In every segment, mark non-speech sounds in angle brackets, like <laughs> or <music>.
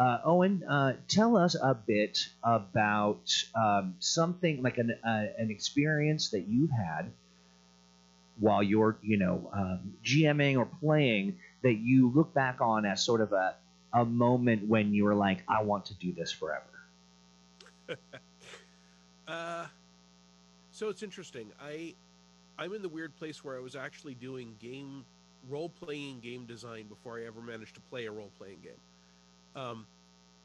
Uh, Owen, uh, tell us a bit about um, something like an, uh, an experience that you've had while you're, you know, um, GMing or playing that you look back on as sort of a, a moment when you were like, I want to do this forever. <laughs> uh, so it's interesting. I I'm in the weird place where I was actually doing game role playing game design before I ever managed to play a role playing game. Um,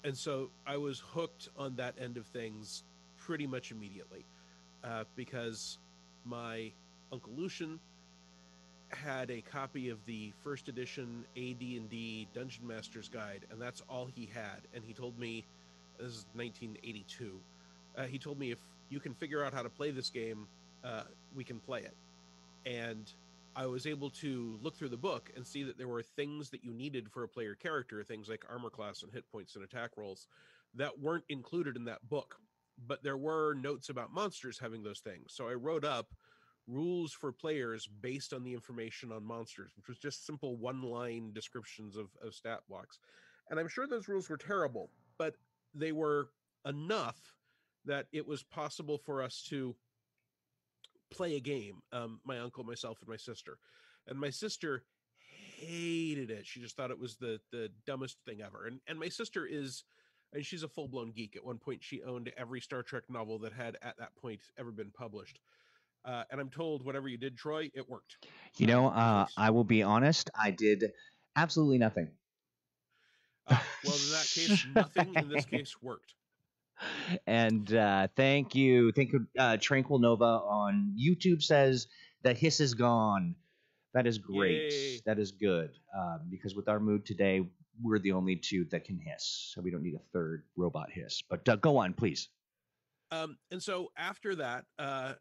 and so I was hooked on that end of things pretty much immediately uh, because my uncle Lucian had a copy of the first edition AD&D Dungeon Master's Guide, and that's all he had. And he told me, this is 1982, uh, he told me if you can figure out how to play this game, uh, we can play it. And I was able to look through the book and see that there were things that you needed for a player character, things like armor class and hit points and attack rolls, that weren't included in that book. But there were notes about monsters having those things. So I wrote up rules for players based on the information on monsters, which was just simple one line descriptions of, of stat blocks. And I'm sure those rules were terrible, but they were enough that it was possible for us to play a game. Um, my uncle, myself, and my sister. And my sister hated it. She just thought it was the the dumbest thing ever. And and my sister is and she's a full-blown geek. At one point she owned every Star Trek novel that had at that point ever been published. Uh, and I'm told whatever you did, Troy, it worked. You know, uh, I will be honest. I did absolutely nothing. Uh, well, in that case, nothing in this <laughs> case worked and uh, thank you, thank you. Uh, Tranquil Nova on YouTube says the hiss is gone. That is great. Yay. That is good um, because with our mood today, we're the only two that can hiss, so we don't need a third robot hiss. But uh, go on, please. Um, and so after that, uh,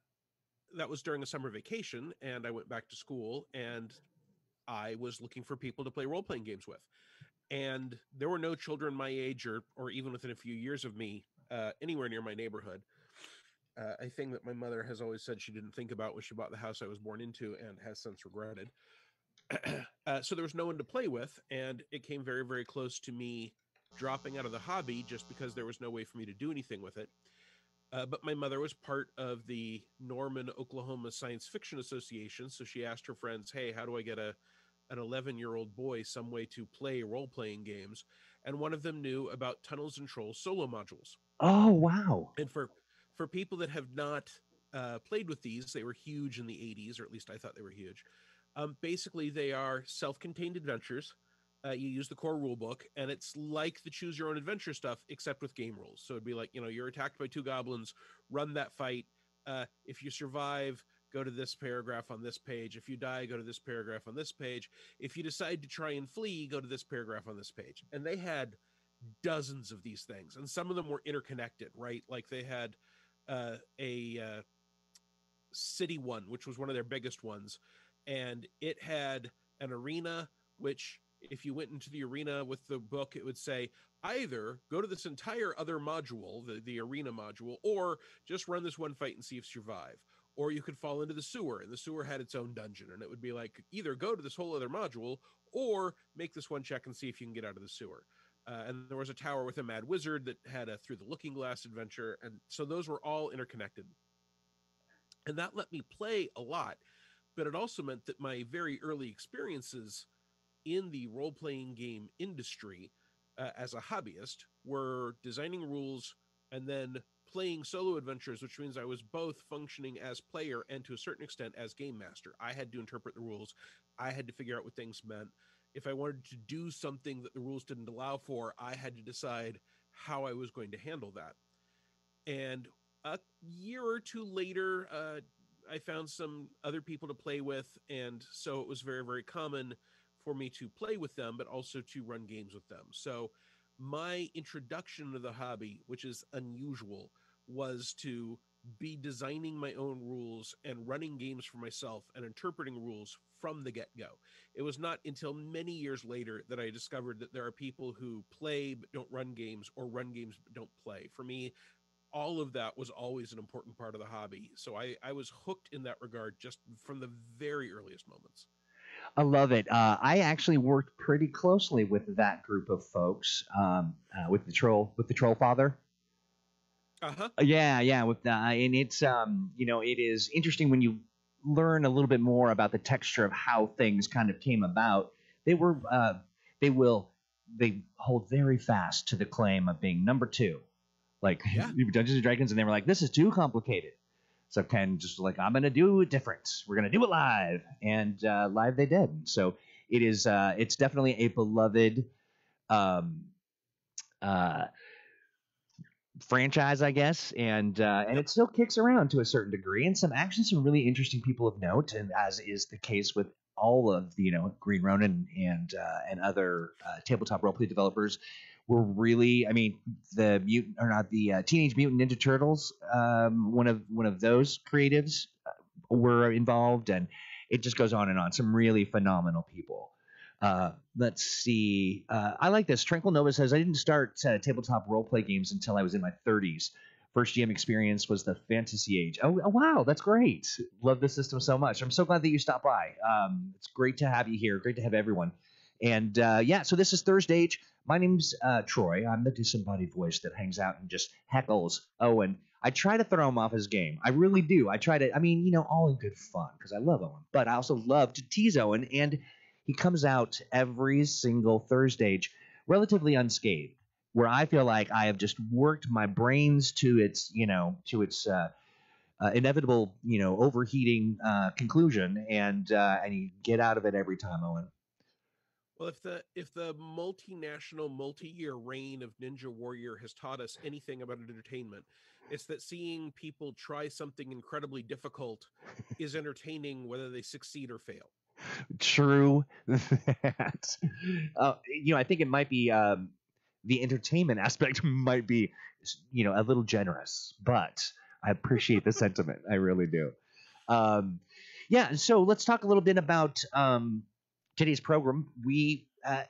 that was during a summer vacation, and I went back to school, and I was looking for people to play role playing games with. And there were no children my age or, or even within a few years of me uh, anywhere near my neighborhood. Uh, a thing that my mother has always said she didn't think about when she bought the house I was born into and has since regretted. <clears throat> uh, so there was no one to play with, and it came very, very close to me dropping out of the hobby just because there was no way for me to do anything with it. Uh, but my mother was part of the Norman, Oklahoma Science Fiction Association, so she asked her friends, "Hey, how do I get a an 11 year old boy some way to play role playing games?" And one of them knew about Tunnels and Trolls solo modules. Oh wow! And for for people that have not uh, played with these, they were huge in the '80s, or at least I thought they were huge. Um, basically, they are self-contained adventures. Uh, you use the core rule book, and it's like the choose your own adventure stuff, except with game rules. So it'd be like, you know, you're attacked by two goblins, run that fight. Uh, if you survive, go to this paragraph on this page. If you die, go to this paragraph on this page. If you decide to try and flee, go to this paragraph on this page. And they had dozens of these things, and some of them were interconnected, right? Like they had uh, a uh, city one, which was one of their biggest ones, and it had an arena which if you went into the arena with the book, it would say either go to this entire other module, the, the arena module, or just run this one fight and see if you survive. Or you could fall into the sewer, and the sewer had its own dungeon, and it would be like either go to this whole other module or make this one check and see if you can get out of the sewer. Uh, and there was a tower with a mad wizard that had a through the looking glass adventure and so those were all interconnected. And that let me play a lot but it also meant that my very early experiences in the role-playing game industry uh, as a hobbyist were designing rules and then playing solo adventures which means i was both functioning as player and to a certain extent as game master. I had to interpret the rules. I had to figure out what things meant if I wanted to do something that the rules didn't allow for, I had to decide how I was going to handle that. And a year or two later, uh, I found some other people to play with, and so it was very, very common for me to play with them, but also to run games with them. So my introduction to the hobby, which is unusual, was to be designing my own rules and running games for myself and interpreting rules from the get go. It was not until many years later that I discovered that there are people who play but don't run games or run games but don't play. For me, all of that was always an important part of the hobby. So I, I was hooked in that regard just from the very earliest moments. I love it. Uh, I actually worked pretty closely with that group of folks, um, uh, with the troll, with the troll father. Uh-huh. Yeah, yeah, with the, and it's um, you know, it is interesting when you learn a little bit more about the texture of how things kind of came about. They were, uh, they will, they hold very fast to the claim of being number two, like <laughs> Yeah. Dungeons and Dragons, and they were like, this is too complicated. So Ken just like, I'm gonna do it different. We're gonna do it live, and uh, live they did. So it is, uh, it's definitely a beloved, um, uh, franchise, I guess, and uh, and it still kicks around to a certain degree. And some actually some really interesting people of note, and as is the case with all of the, you know Green Ronin and uh, and other uh, tabletop roleplay developers, were really, I mean, the mutant or not the uh, Teenage Mutant Ninja Turtles, um, one of one of those creatives uh, were involved, and it just goes on and on. Some really phenomenal people. Uh, let's see. Uh, I like this. Tranquil Nova says I didn't start uh, tabletop roleplay games until I was in my 30s. First GM experience was the Fantasy AGE. Oh, oh, wow, that's great. Love the system so much. I'm so glad that you stopped by. Um, it's great to have you here. Great to have everyone. And uh, yeah, so this is Thursday Age. My name's uh, Troy. I'm the disembodied voice that hangs out and just heckles Owen. I try to throw him off his game. I really do. I try to. I mean, you know, all in good fun because I love Owen, but I also love to tease Owen and he comes out every single Thursday, relatively unscathed, where I feel like I have just worked my brains to its, you know, to its uh, uh, inevitable, you know, overheating uh, conclusion, and uh, and you get out of it every time, Owen. Well, if the if the multinational, multi-year reign of Ninja Warrior has taught us anything about entertainment, it's that seeing people try something incredibly difficult is entertaining, whether they succeed or fail. True <laughs> that. Uh, you know, I think it might be um, the entertainment aspect <laughs> might be, you know, a little generous, but I appreciate the sentiment. I really do. Um, yeah. So let's talk a little bit about um, today's program. We uh,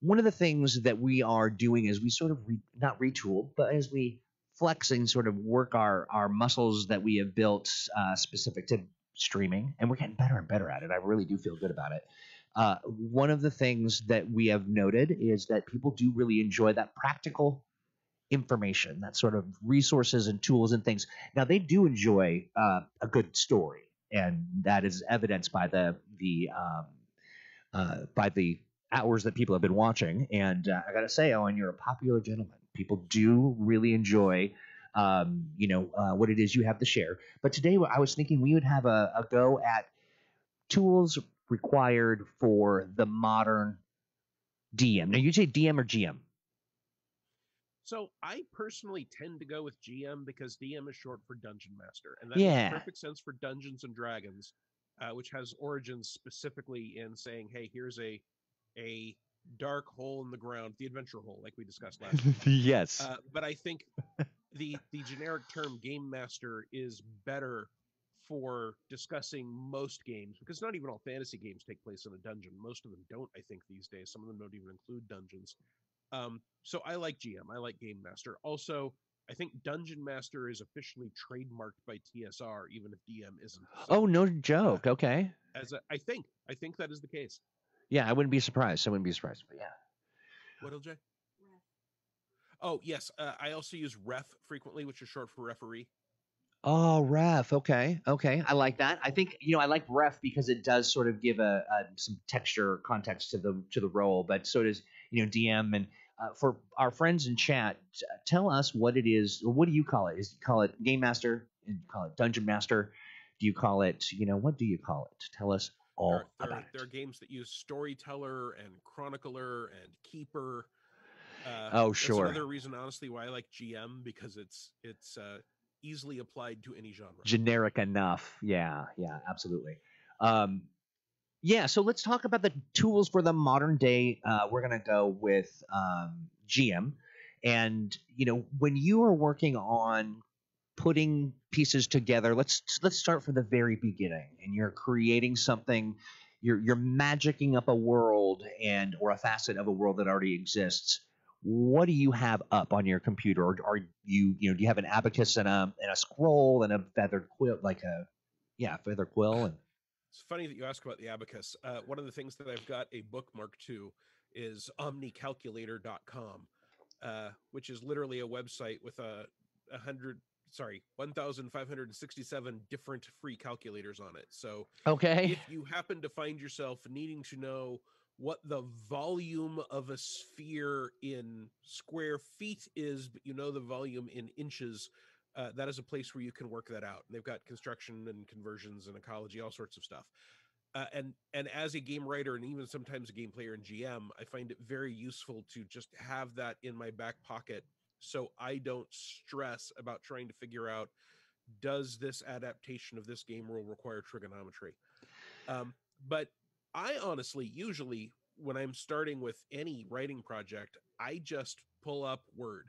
one of the things that we are doing is we sort of re- not retool, but as we flex and sort of work our our muscles that we have built uh, specific to streaming, and we're getting better and better at it. I really do feel good about it. Uh, one of the things that we have noted is that people do really enjoy that practical information, that sort of resources and tools and things. Now they do enjoy uh, a good story, and that is evidenced by the the um, uh, by the hours that people have been watching. And uh, I got to say, Owen, you're a popular gentleman. People do really enjoy um, you know, uh, what it is you have to share. But today I was thinking we would have a, a go at tools required for the modern DM. Now, you say DM or GM? So I personally tend to go with GM because DM is short for Dungeon Master, and that Yeah. makes perfect sense for Dungeons and Dragons, uh, which has origins specifically in saying, "Hey, here's a a dark hole in the ground, the adventure hole, like we discussed last." week. <laughs> yes. Uh, but I think <laughs> the the generic term game master is better for discussing most games because not even all fantasy games take place in a dungeon. Most of them don't, I think, these days. Some of them don't even include dungeons. Um, so I like GM. I like Game Master. Also, I think Dungeon Master is officially trademarked by TSR, even if DM isn't. So oh, no joke. Okay. as a, I think, I think that is the case. Yeah, I wouldn't be surprised. I wouldn't be surprised. But yeah. What LJ? Oh yes, uh, I also use ref frequently, which is short for referee. Oh, ref. Okay. Okay. I like that. I think you know I like ref because it does sort of give a, a some texture context to the to the role, but so does you know DM and uh, for our friends in chat, t- tell us what it is. What do you call it? Is you call it game master? Do you call it dungeon master? Do you call it? You know what do you call it? Tell us all there, there, about are, there are games that use storyteller and chronicler and keeper. Uh, Oh, that's sure. Another reason, honestly, why I like GM because it's it's uh, easily applied to any genre. generic enough. Yeah, yeah, absolutely. Um, yeah, so let's talk about the tools for the modern day. Uh, we're gonna go with um, GM, and you know when you are working on putting pieces together, let's let's start from the very beginning, and you're creating something. You're you're magicking up a world and or a facet of a world that already exists what do you have up on your computer or are you you know do you have an abacus and a and a scroll and a feathered quill like a yeah feather quill and It's funny that you ask about the abacus. Uh, one of the things that I've got a bookmark to is omnicalculator.com, uh, which is literally a website with a, a hundred, sorry, 1,567 different free calculators on it. So Okay. if you happen to find yourself needing to know what the volume of a sphere in square feet is, but you know the volume in inches, uh, that is a place where you can work that out. And they've got construction and conversions and ecology, all sorts of stuff. Uh, and and as a game writer and even sometimes a game player and GM, I find it very useful to just have that in my back pocket so I don't stress about trying to figure out does this adaptation of this game rule require trigonometry. Um, but I honestly, usually, when I'm starting with any writing project, I just pull up Word.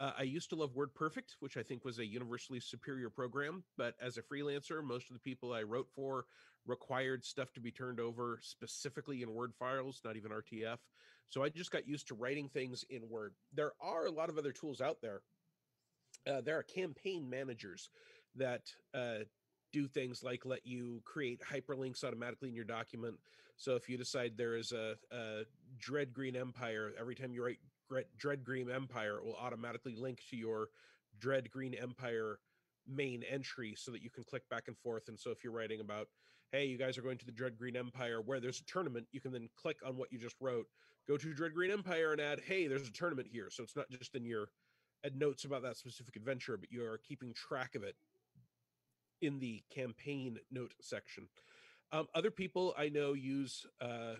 Uh, I used to love WordPerfect, which I think was a universally superior program. But as a freelancer, most of the people I wrote for required stuff to be turned over specifically in Word files, not even RTF. So I just got used to writing things in Word. There are a lot of other tools out there. Uh, there are campaign managers that uh, do things like let you create hyperlinks automatically in your document. So if you decide there is a, a Dread Green Empire, every time you write Dread- Green Empire, it will automatically link to your Dread Green Empire main entry so that you can click back and forth. And so if you're writing about, hey, you guys are going to the Dread Green Empire where there's a tournament, you can then click on what you just wrote, go to Dread Green Empire and add, hey, there's a tournament here. So it's not just in your notes about that specific adventure, but you are keeping track of it in the campaign note section. Um, other people I know use uh,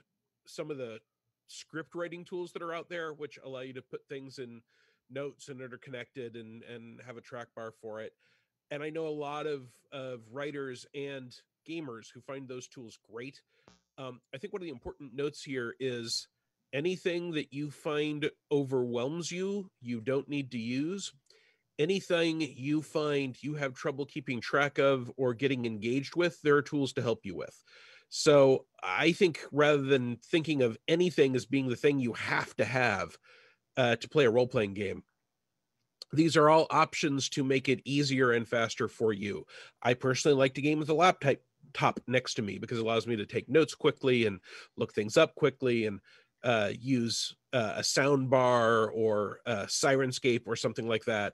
some of the script writing tools that are out there, which allow you to put things in notes and that are connected and and have a track bar for it. And I know a lot of of writers and gamers who find those tools great. Um, I think one of the important notes here is anything that you find overwhelms you, you don't need to use anything you find you have trouble keeping track of or getting engaged with, there are tools to help you with. So I think rather than thinking of anything as being the thing you have to have uh, to play a role playing game, these are all options to make it easier and faster for you. I personally like to game with a laptop top next to me because it allows me to take notes quickly and look things up quickly and uh, use uh, a sound bar or a Syrinscape or something like that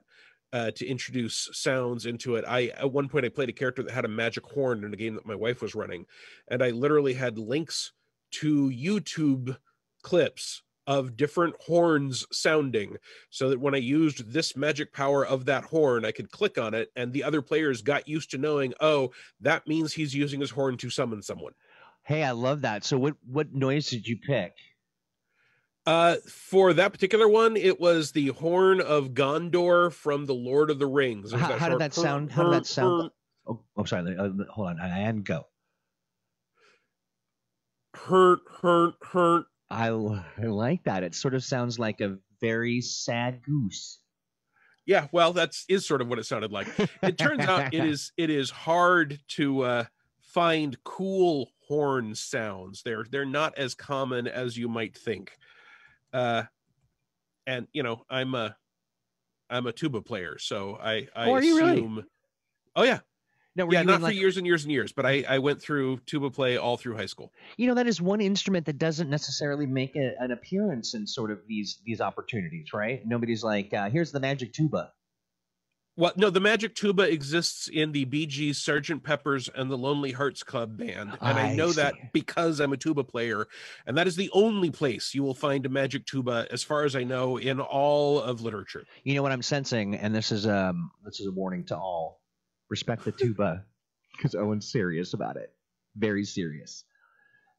uh, to introduce sounds into it. I at one point I played a character that had a magic horn in a game that my wife was running, and I literally had links to YouTube clips of different horns sounding so that when I used this magic power of that horn, I could click on it and the other players got used to knowing, oh, that means he's using his horn to summon someone. Hey, I love that. So what what noise did you pick? Uh, for that particular one, it was the horn of Gondor from the Lord of the Rings. How, how did that "Hurn, sound? How did that sound? Oh, oh sorry. uh, hold on. I and go. Hurt, hurt, hurn. I like that. It sort of sounds like a very sad goose. Yeah, well, that's is sort of what it sounded like. It turns out it is it is hard to uh, find cool horn sounds. They're they're not as common as you might think. Uh, and you know, I'm a I'm a tuba player, so I I Oh, you really? assume. Oh yeah, No, yeah, not for like, years and years and years, but I I went through tuba play all through high school. You know, that is one instrument that doesn't necessarily make a, an appearance in sort of these these opportunities, right? Nobody's like, uh, here's the magic tuba. Well, no, the magic tuba exists in the Bee Gees, Sergeant Pepper's, and the Lonely Hearts Club band, and I, I know that because I'm a tuba player, and that is the only place you will find a magic tuba, as far as I know, in all of literature. You know what I'm sensing, and this is um this is a warning to all. Respect the tuba, <laughs> because Owen's serious about it. Very serious.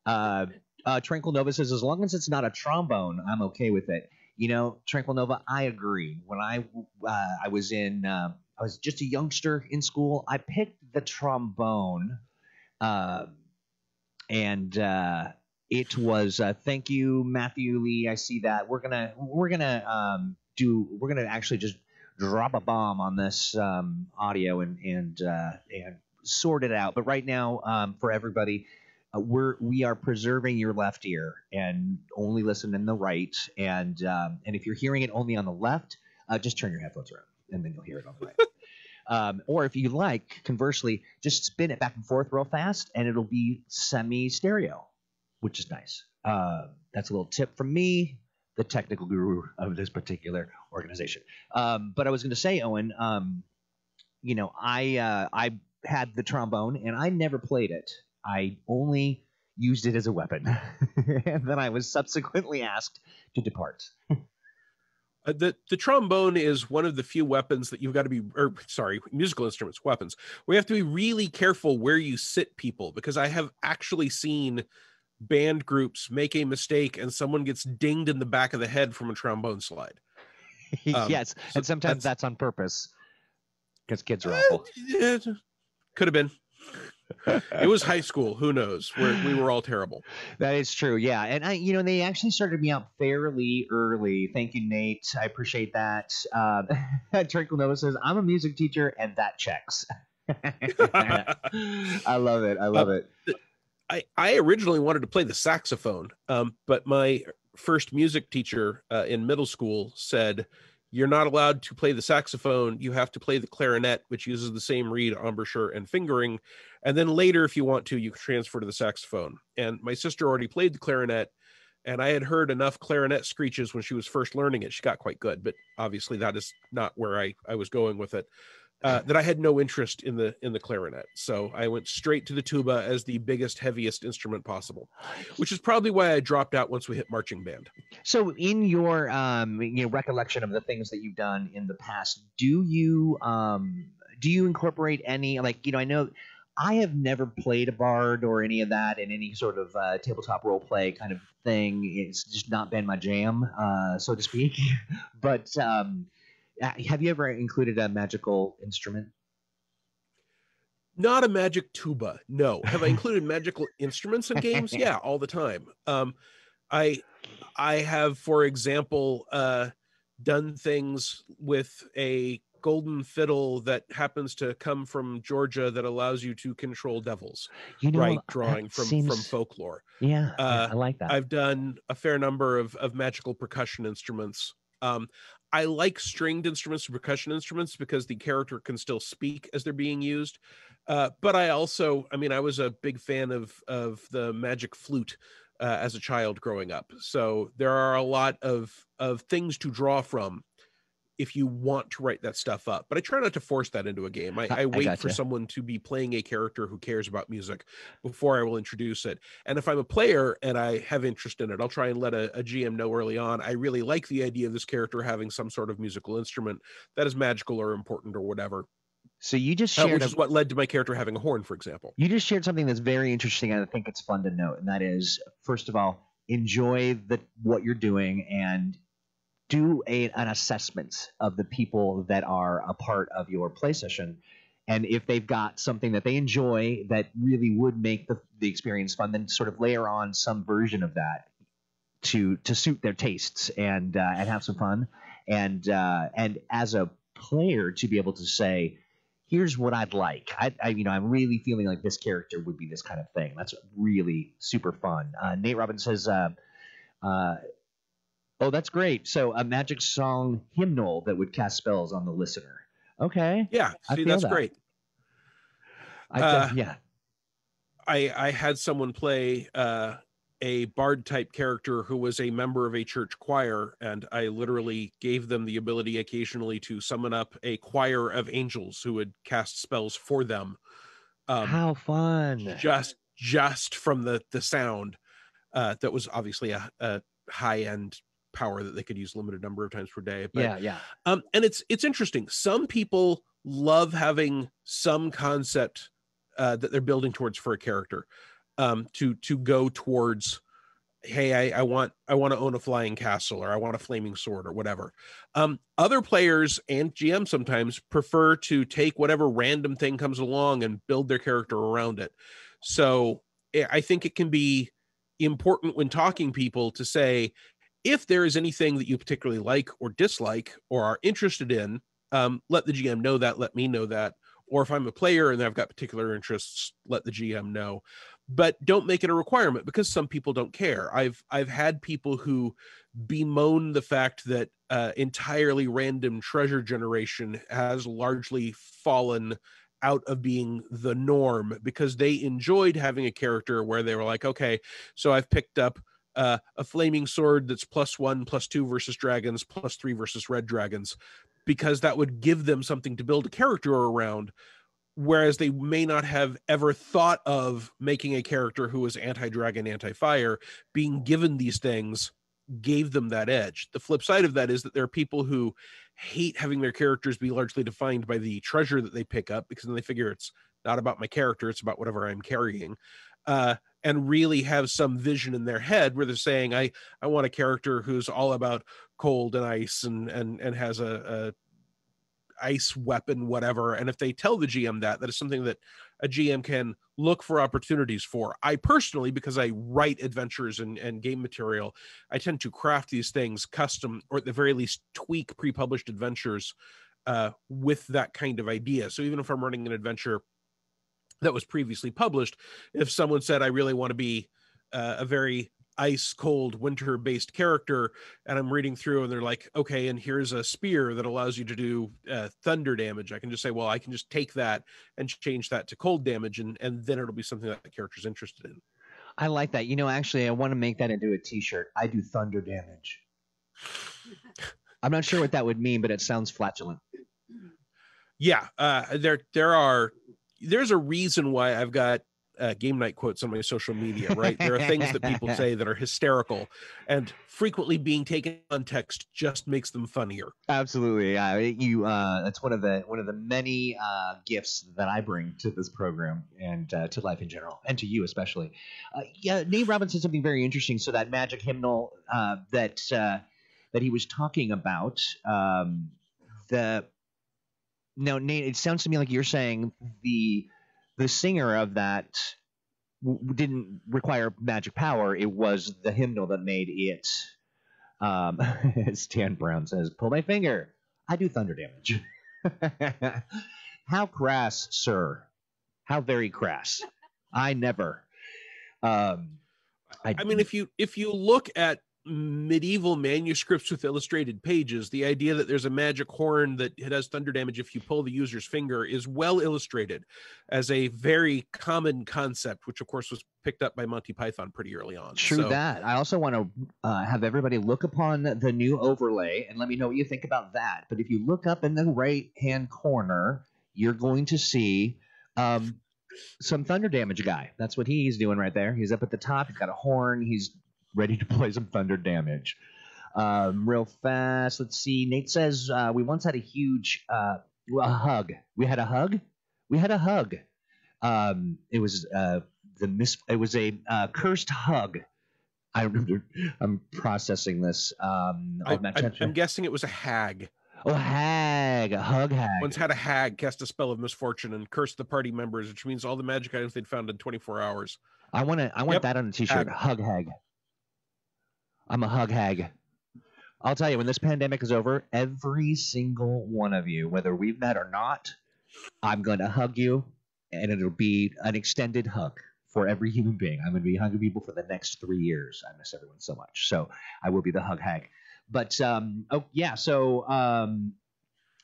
Uh, uh, Tranquil Nova says, as long as it's not a trombone, I'm okay with it. You know, Tranquil Nova, I agree. When I uh, I was in, uh, I was just a youngster in school. I picked the trombone, uh, and it was. Uh, thank you, Matthew Lee. I see that. We're gonna we're gonna um, do. We're gonna actually just drop a bomb on this um, audio and and uh, and sort it out. But right now, um, for everybody, uh, we're we are preserving your left ear and only listen in the right. And um, and if you're hearing it only on the left, uh, just turn your headphones around and then you'll hear it on the right. <laughs> Um, or if you like, conversely, just spin it back and forth real fast, and it'll be semi stereo, which is nice. Uh, that's a little tip from me, the technical guru of this particular organization. Um, but I was going to say, Owen, um, you know, I uh, I had the trombone and I never played it. I only used it as a weapon, <laughs> and then I was subsequently asked to depart. Uh, the the trombone is one of the few weapons that you've got to be or sorry musical instruments weapons we have to be really careful where you sit people because i have actually seen band groups make a mistake and someone gets dinged in the back of the head from a trombone slide <laughs> Um, yes, so and sometimes that's- that's, on purpose because kids are Eh, awful. could have been it was high school who knows We're, we were all terrible That is true, yeah. And I, you know, they actually started me out fairly early. Thank you, Nate. I appreciate that. Um, <laughs> Tranquil Nova says, "I'm a music teacher, and that checks." <laughs> I love it. I love it. I, I originally wanted to play the saxophone, um, but my first music teacher uh, in middle school said, You're not allowed to play the saxophone. You have to play the clarinet, which uses the same reed, embouchure, and fingering. And then later, if you want to, you can transfer to the saxophone. And my sister already played the clarinet, and I had heard enough clarinet screeches when she was first learning it. She got quite good, but obviously, that is not where I, I was going with it uh, that I had no interest in the in the clarinet. So I went straight to the tuba as the biggest, heaviest instrument possible, which is probably why I dropped out once we hit marching band. So, in your um, you know, recollection of the things that you've done in the past, do you um, do you incorporate any like you know? I know I have never played a bard or any of that in any sort of uh, tabletop role play kind of thing. It's just not been my jam, uh, so to speak. <laughs> but um, have you ever included a magical instrument? Not a magic tuba. No. Have I <laughs> included magical instruments in games? Yeah, all the time. Um, I I have, for example, uh, done things with a golden fiddle that happens to come from Georgia that allows you to control devils. You know, right, drawing from from folklore. Yeah, yeah, uh, I like that. I've done a fair number of, of magical percussion instruments. Um, I like stringed instruments percussion instruments because the character can still speak as they're being used. Uh, but I also, I mean, I was a big fan of of the magic flute uh, as a child growing up. So there are a lot of of things to draw from if you want to write that stuff up. But I try not to force that into a game. I, I- I I wait for someone to be playing a character who cares about music before I will introduce it. And if I'm a player and I have interest in it, I'll try and let a, a GM know early on. I really like the idea of this character having some sort of musical instrument that is magical or important or whatever, so you just uh, shared which a- is what led to my character having a horn, for example. You just shared something that's very interesting, and I think it's fun to note. And that is, first of all, enjoy the what you're doing and do a, an assessment of the people that are a part of your play session. And if they've got something that they enjoy that really would make the, the experience fun, then sort of layer on some version of that to to suit their tastes and uh, and have some fun. And uh, and as a player, to be able to say, here's what I'd like. I, I, you know, I'm really feeling like this character would be this kind of thing. That's really super fun. Uh, Nate Robbins says, uh, uh, "Oh, that's great. So a magic song hymnal that would cast spells on the listener. Okay, Yeah, I see, that's that. great. I, Uh, yeah, I I had someone play uh, a bard type character who was a member of a church choir, and I literally gave them the ability occasionally to summon up a choir of angels who would cast spells for them. Um, how fun. just just from the the sound uh, that was obviously a, a high end power that they could use limited number of times per day. But yeah, yeah. um, and it's it's interesting. Some people love having some concept uh, that they're building towards for a character um, to to go towards. Hey, I, I want I want to own a flying castle, or I want a flaming sword, or whatever. Um, other players and GM sometimes prefer to take whatever random thing comes along and build their character around it. So I- I think it can be important when talking people to say if there is anything that you particularly like or dislike or are interested in, um, let the GM know that. Let me know that. Or if I'm a player and I've got particular interests, let the GM know. but don't make it a requirement because some people don't care. I've I've had people who bemoan the fact that uh, entirely random treasure generation has largely fallen out of being the norm because they enjoyed having a character where they were like, okay, so I've picked up uh, a flaming sword that's plus one, plus two versus dragons, plus three versus red dragons, because that would give them something to build a character around. Whereas they may not have ever thought of making a character who was anti dragon, anti fire, being given these things gave them that edge. The flip side of that is that there are people who hate having their characters be largely defined by the treasure that they pick up because then they figure it's not about my character, it's about whatever I'm carrying. Uh, and really have some vision in their head where they're saying, I, I want a character who's all about cold and ice and and and has a, a ice weapon, whatever. And if they tell the GM that, that is something that a GM can look for opportunities for. I personally, because I write adventures and, and game material, I tend to craft these things custom or at the very least tweak pre published adventures uh, with that kind of idea. So even if I'm running an adventure that was previously published, if someone said, I really want to be uh, a very ice cold winter based character and i'm reading through and they're like okay and here's a spear that allows you to do uh, thunder damage. I can just say well i can just take that and change that to cold damage and and then it'll be something that the character's interested in. I like that. You know actually i want to make that into a t-shirt. I do thunder damage. I'm not sure what that would mean but it sounds flatulent. Yeah uh there there are there's a reason why i've got uh, game night quotes on my social media, right? There are things that people <laughs> say that are hysterical, and frequently being taken on text just makes them funnier. Absolutely, yeah. You uh, that's one of the one of the many uh, gifts that I bring to this program and uh, to life in general, and to you especially. Uh, yeah, Nate Robbins said something very interesting. So that magic hymnal uh, that uh, that he was talking about, um, the no, Nate. It sounds to me like you're saying the the singer of that w- didn't require magic power. It was the hymnal that made it. Um, <laughs> Stan Brown says, "Pull my finger. I do thunder damage." <laughs> How crass, sir! How very crass. I never. Um, I, I mean, if you if you look at medieval manuscripts with illustrated pages, the idea that there's a magic horn that does thunder damage if you pull the user's finger is well illustrated as a very common concept, which of course was picked up by Monty Python pretty early on. True so, that. I also want to uh, have everybody look upon the new overlay and let me know what you think about that. But if you look up in the right hand corner, you're going to see um, some thunder damage guy. That's what he's doing right there. He's up at the top. He's got a horn. He's ready to play some thunder damage. Um, real fast, let's see. Nate says uh, we once had a huge uh, a hug. We had a hug. We had a hug. Um, it was uh, the mis- It was a uh, cursed hug. I remember. I'm processing this. Um, I, am guessing it was a hag. Oh, hag, a hug hag. Once had a hag cast a spell of misfortune and cursed the party members, which means all the magic items they'd found in 24 hours. I want to. I want yep. that on a t-shirt. Hag. Hug hag. I'm a hug hag. I'll tell you, when this pandemic is over, every single one of you, whether we've met or not, I'm going to hug you, and it'll be an extended hug for every human being. I'm going to be hugging people for the next three years. I miss everyone so much. So I will be the hug hag. But um, oh yeah, so um,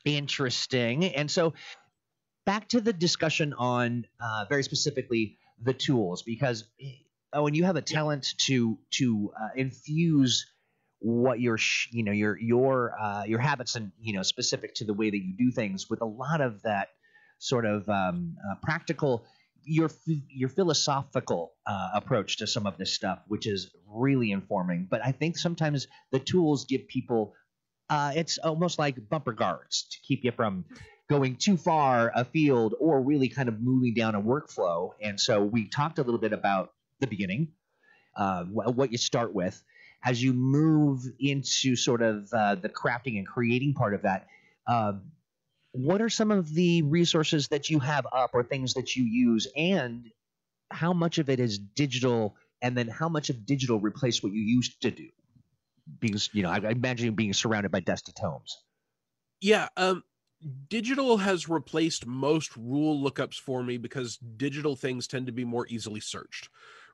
interesting. And so back to the discussion on uh, very specifically the tools, because oh, and you have a talent to to uh, infuse what your sh- you know your your uh, your habits and you know specific to the way that you do things with a lot of that sort of um, uh, practical your your philosophical uh, approach to some of this stuff, which is really informing. But I think sometimes the tools give people uh, it's almost like bumper guards to keep you from going too far afield or really kind of moving down a workflow. And so we talked a little bit about the beginning, uh, what you start with. As you move into sort of uh, the crafting and creating part of that, uh, what are some of the resources that you have up or things that you use, and how much of it is digital, and then how much of digital replaced what you used to do? Because you know, I, I imagine being surrounded by dusty tomes. Yeah, um, digital has replaced most rule lookups for me because digital things tend to be more easily searched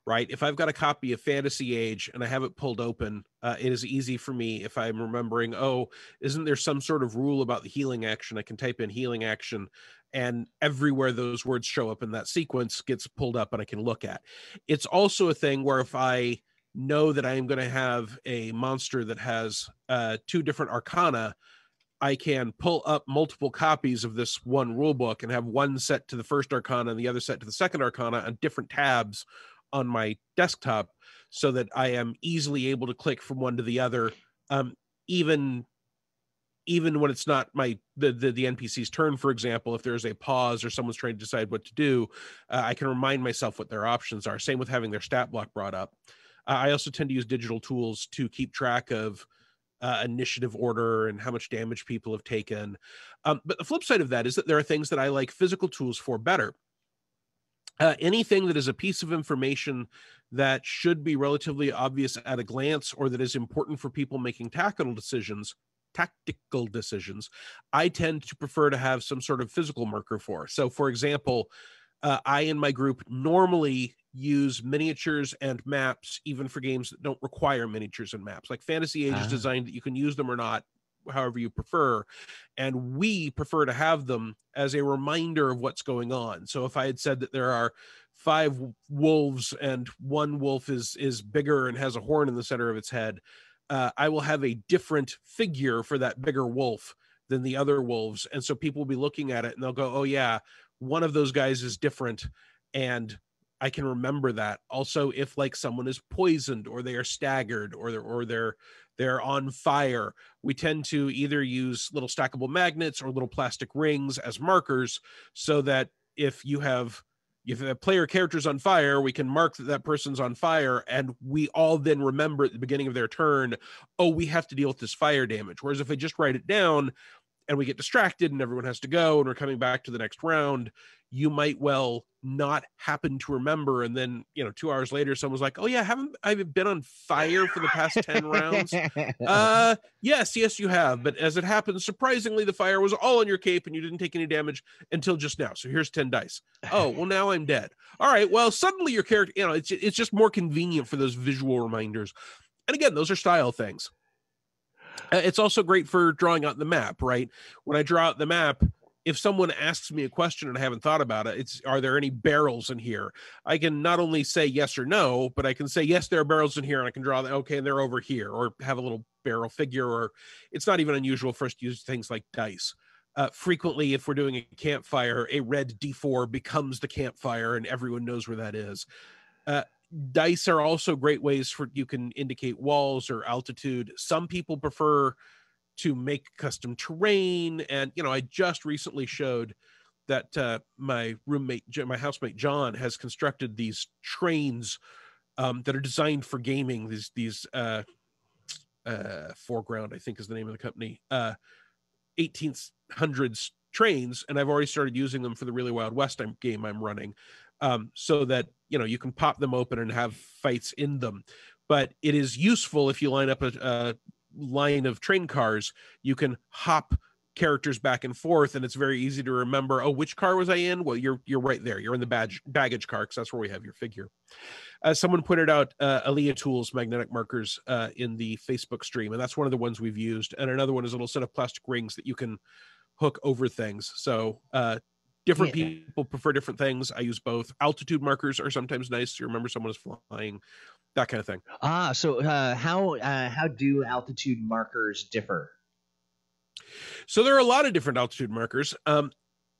right? If i've got a copy of Fantasy AGE and i have it pulled open uh, it is easy for me if i'm remembering oh isn't there some sort of rule about the healing action? I can type in healing action and everywhere those words show up in that sequence gets pulled up and i can look at. It's also a thing where if i know that i am going to have a monster that has uh, two different arcana I can pull up multiple copies of this one rule book and have one set to the first arcana and the other set to the second arcana on different tabs on my desktop so that I am easily able to click from one to the other um, even even when it's not my the, the, the npc's turn for example if there's a pause or someone's trying to decide what to do uh, i can remind myself what their options are same with having their stat block brought up uh, i also tend to use digital tools to keep track of uh, initiative order and how much damage people have taken. Um, but the flip side of that is that there are things that I like physical tools for better. Uh, anything that is a piece of information that should be relatively obvious at a glance or that is important for people making tactical decisions tactical decisions i tend to prefer to have some sort of physical marker for so for example uh, I and my group normally use miniatures and maps, even for games that don't require miniatures and maps. Like Fantasy AGE is ah. designed that you can use them or not, however you prefer. And we prefer to have them as a reminder of what's going on. So if I had said that there are five wolves and one wolf is is bigger and has a horn in the center of its head, uh, I will have a different figure for that bigger wolf than the other wolves. And so people will be looking at it and they'll go, oh, yeah, one of those guys is different and I can remember that. Also, if like someone is poisoned or they are staggered or they're or they're they're on fire, we tend to either use little stackable magnets or little plastic rings as markers so that if you have if a player character's on fire, we can mark that that person's on fire, and we all then remember at the beginning of their turn, oh, we have to deal with this fire damage. Whereas if I just write it down, and we get distracted and everyone has to go and we're coming back to the next round you might well not happen to remember. And then you know two hours later someone's like oh yeah haven't i been on fire for the past 10 <laughs> rounds? <laughs> Uh yes yes you have. But as it happens surprisingly the fire was all on your cape and you didn't take any damage until just now. So here's 10 dice. Oh well now i'm dead. All right well suddenly your character you know it's, it's just more convenient for those visual reminders. And again those are style things it's also great for drawing out the map, right? When I draw out the map, if someone asks me a question and I haven't thought about it, it's are there any barrels in here? I can not only say yes or no, but I can say yes, there are barrels in here, and I can draw that okay, and they're over here, or have a little barrel figure, or it's not even unusual for us to use things like dice. Uh, frequently, if we're doing a campfire, a red D4 becomes the campfire, and everyone knows where that is. Uh, dice are also great ways for you can indicate walls or altitude. Some people prefer to make custom terrain and you know i just recently showed that uh, my roommate my housemate john has constructed these trains um, that are designed for gaming these these uh, uh, foreground i think is the name of the company uh 1800s trains and i've already started using them for the really wild west game i'm running. Um, so that you know you can pop them open and have fights in them but it is useful if you line up a, a line of train cars you can hop characters back and forth and it's very easy to remember oh which car was i in well you're you're right there you're in the badge baggage car because that's where we have your figure uh, someone pointed out uh, Alea Tools magnetic markers uh, in the Facebook stream, and that's one of the ones we've used. And another one is a little set of plastic rings that you can hook over things. So uh, different yeah. people prefer different things. I use both. Altitude markers are sometimes nice to remember someone is flying that kind of thing. Ah so uh, how uh, how do altitude markers differ? So there are a lot of different altitude markers. Um,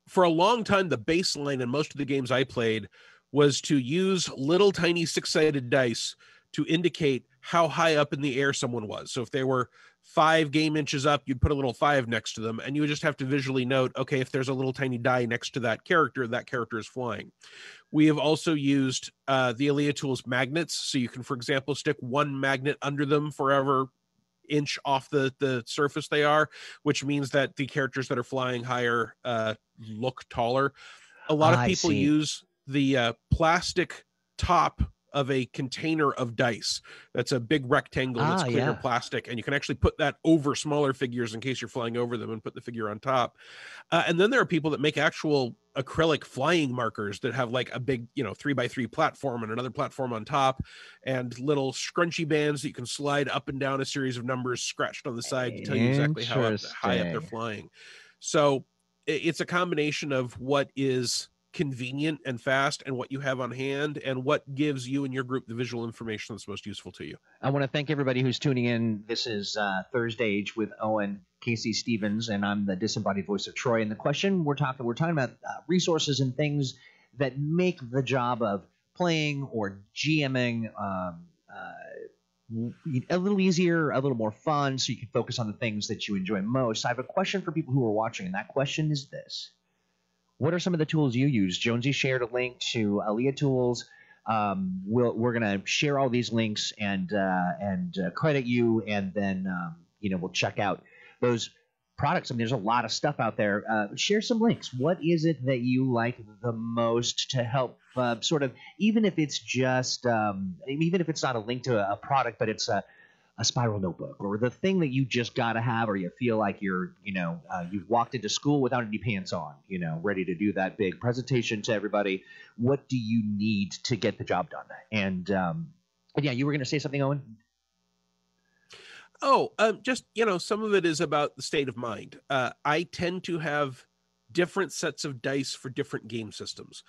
for a long time the baseline in most of the games i played was to use little tiny six-sided dice to indicate how high up in the air someone was so if they were five game inches up, you'd put a little five next to them, and you would just have to visually note, okay, if there's a little tiny die next to that character, that character is flying. We have also used uh, the Alea Tools magnets, so you can, for example, stick one magnet under them forever inch off the the surface they are, which means that the characters that are flying higher uh, look taller. A lot of people use the uh, plastic top of a container of dice. That's a big rectangle that's Ah, clear yeah. plastic, and you can actually put that over smaller figures in case you're flying over them and put the figure on top. Uh, and then there are people that make actual acrylic flying markers that have like a big, you know, three by three platform and another platform on top, and little scrunchy bands that you can slide up and down a series of numbers scratched on the side to tell you exactly how up, high up they're flying. So it's a combination of what is convenient and fast and what you have on hand and what gives you and your group the visual information that's most useful to you. I want to thank everybody who's tuning in. This is uh, Thursday Age with Owen KC Stephens, and I'm the disembodied voice of Troy. And the question we're talking we're talking about uh, resources and things that make the job of playing or GMing um, uh, a little easier, a little more fun, so you can focus on the things that you enjoy most. I have a question for people who are watching, and that question is this: What are some of the tools you use? Jonesy shared a link to Alea Tools um, we'll, we're going to share all these links and uh, and uh, credit you, and then um, you know we'll check out those products. I mean, there's a lot of stuff out there. Uh, share some links. What is it that you like the most to help uh, sort of, even if it's just, um, even if it's not a link to a, a product, but it's a a spiral notebook or the thing that you just got to have or you feel like you're you know uh, you've walked into school without any pants on you know ready to do that big presentation to everybody. What do you need to get the job done? And um yeah you were going to say something owen? Oh, um, just you know, some of it is about the state of mind. Uh, I tend to have different sets of dice for different game systems,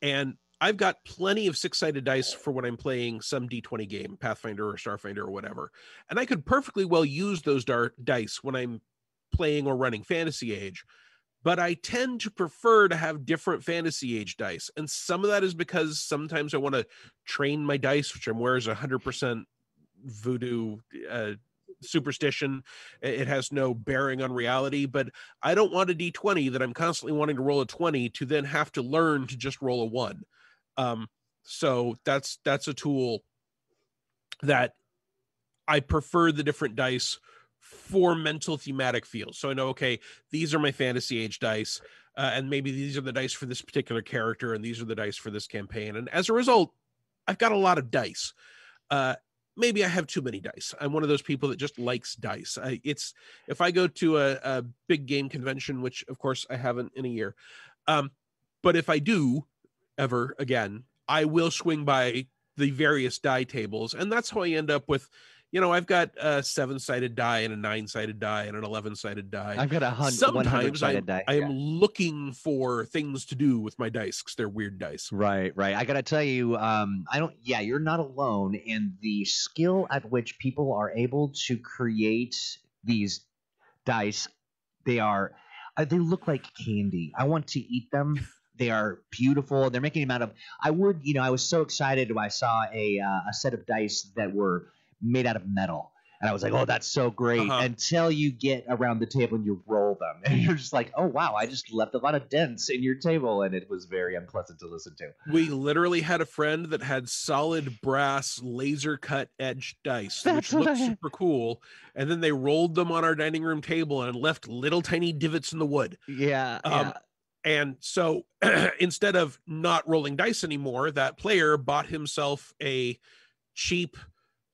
and I've got plenty of six-sided dice for when I'm playing some D20 game, Pathfinder or Starfinder or whatever, and I could perfectly well use those dar- dice when I'm playing or running Fantasy Age. But I tend to prefer to have different fantasy age dice. And some of that is because sometimes I want to train my dice, which I'm aware is 100% voodoo uh, superstition. It has no bearing on reality, but I don't want a d20 that I'm constantly wanting to roll a 20 to then have to learn to just roll a 1. Um so that's that's a tool that I prefer the different dice for mental thematic feels. So I know okay, these are my fantasy age dice. Uh, and maybe these are the dice for this particular character, and these are the dice for this campaign. And as a result, I've got a lot of dice. Uh, maybe I have too many dice. I'm one of those people that just likes dice. I, it's if I go to a, a big game convention, which of course I haven't in a year, um, but if I do ever again, I will swing by the various die tables, and that's how I end up with. You know, I've got a seven-sided die and a nine-sided die and an eleven-sided die. i've got a hundred. Sometimes I, die. I am Yeah. looking for things to do with my dice because they're weird dice. Right, right. I gotta tell you, um, I don't. Yeah, you're not alone in the skill at which people are able to create these dice. They are, uh, they look like candy. I want to eat them. They are beautiful. They're making them out of. I would, you know, I was so excited when I saw a uh, a set of dice that were made out of metal. And I was like, "Oh, that's so great!" Uh-huh. Until you get around the table and you roll them, <laughs> and you're just like, "Oh wow, I just left a lot of dents in your table," and it was very unpleasant to listen to. We literally had a friend that had solid brass laser cut edge dice, That's which looked super cool. And then they rolled them on our dining room table and left little tiny divots in the wood. Yeah, Um, yeah. And so <clears throat> instead of not rolling dice anymore, that player bought himself a cheap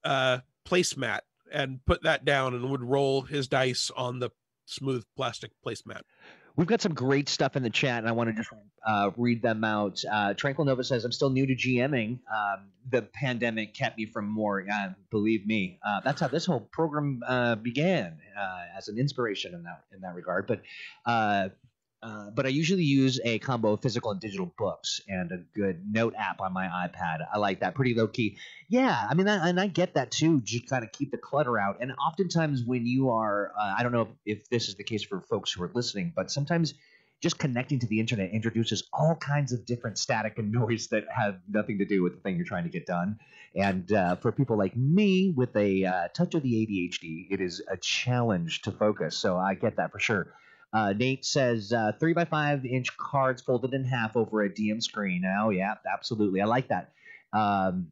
uh, placemat and put that down and would roll his dice on the smooth plastic placemat. We've got some great stuff in the chat, and I want to just uh, read them out. Uh, Tranquil Nova says, "I'm still new to GMing. Um, the pandemic kept me from more. Uh, believe me, uh, that's how this whole program uh, began uh, as an inspiration in that in that regard. But uh, but I usually use a combo of physical and digital books and a good note app on my iPad. I like that, pretty low key. Yeah, I mean, and I get that too. Just kind of keep the clutter out. And oftentimes, when you are, uh, I don't know if, if this is the case for folks who are listening, but sometimes just connecting to the internet introduces all kinds of different static and <laughs> noise that have nothing to do with the thing you're trying to get done. And uh, for people like me with a uh, touch of the ADHD, it is a challenge to focus. So I get that for sure. Uh, Nate says uh, three by five inch cards folded in half over a DM screen. Oh yeah, absolutely. I like that. Um,